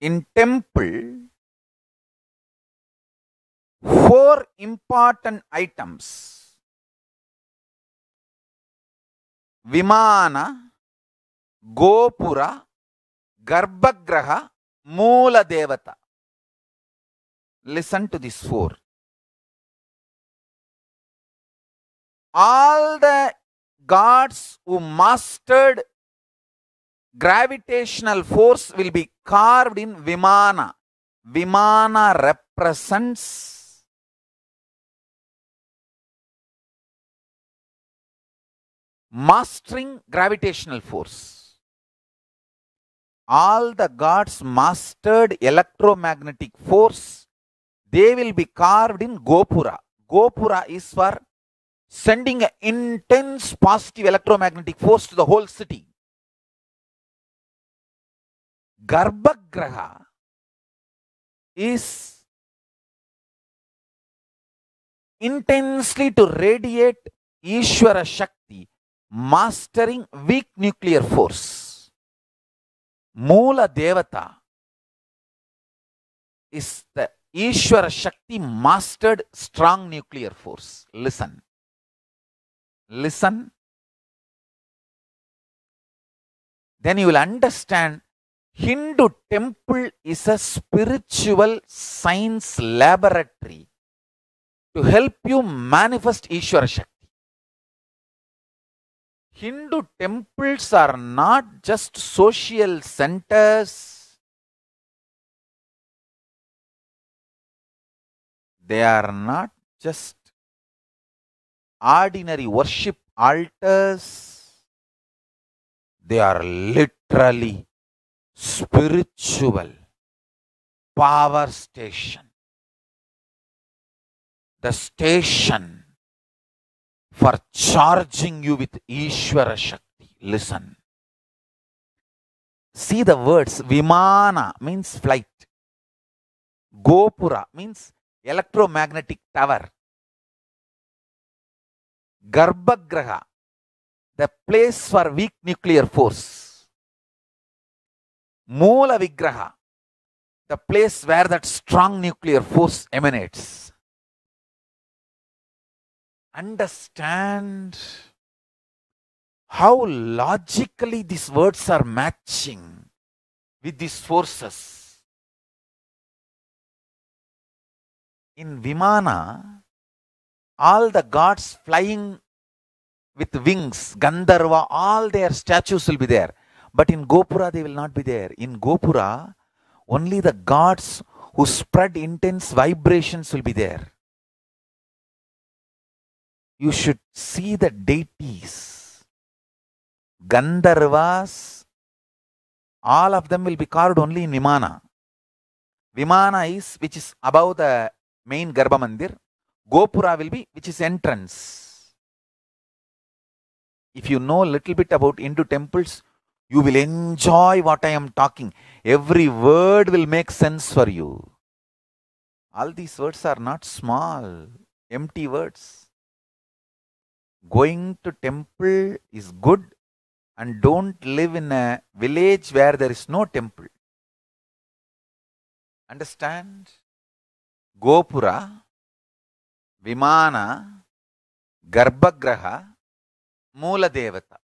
in temple, four important items Vimana, Gopura, Garbhagraha, Moola Devata. Listen to these four. All the gods who mastered gravitational force will be carved in Vimana. Vimana represents mastering gravitational force. All the gods mastered electromagnetic force, they will be carved in Gopura. Gopura is for sending an intense positive electromagnetic force to the whole city. Garbhagriha is intensely to radiate ईश्वर शक्ति mastering weak nuclear force मूल devta is Ishwar shakti mastered strong nuclear force listen listen then you will understand Hindu temple is a spiritual science laboratory to help you manifest Ishvara Shakti. Hindu temples are not just social centers, they are not just ordinary worship altars, they are literally spiritual power station. The station for charging you with Ishvara Shakti. Listen. See the words Vimana means flight. Gopura means electromagnetic tower. Garbhagraha, the place for weak nuclear force. Moola Vigraha, the place where that strong nuclear force emanates. Understand how logically these words are matching with these forces. In Vimana, all the gods flying with wings, Gandharva, all their statues will be there. But in Gopura, they will not be there. In Gopura, only the gods who spread intense vibrations will be there. You should see the deities. Gandharvas, all of them will be carved only in Vimana. Vimana is which is above the main Garbha Mandir. Gopura will be which is entrance. If you know a little bit about Hindu temples, you will enjoy what I am talking. Every word will make sense for you. All these words are not small, empty words. Going to temple is good and don't live in a village where there is no temple. Understand? Gopura, Vimana, Garbhagraha, Moola Devata.